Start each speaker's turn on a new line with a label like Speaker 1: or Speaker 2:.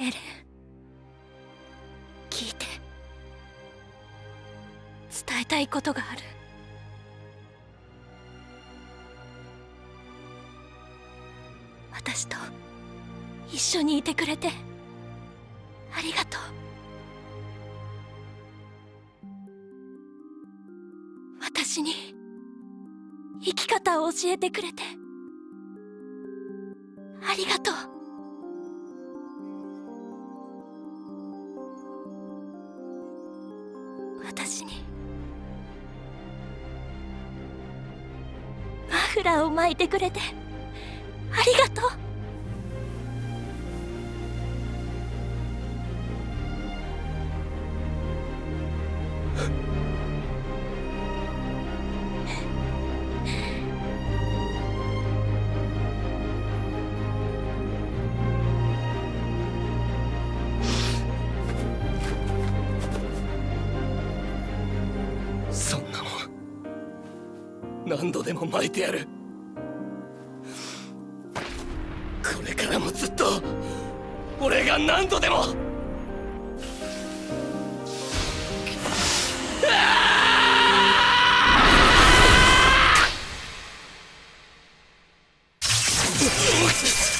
Speaker 1: エレン。聞いて。伝えたいことがある。私と一緒にいてくれて。ありがとう。私に生き方を教えてくれて。ありがとう。私に。マフラーを巻いてくれてありがとう。
Speaker 2: そんなもん。何度でも巻いてやる。これからもずっと俺が何度でも。あー！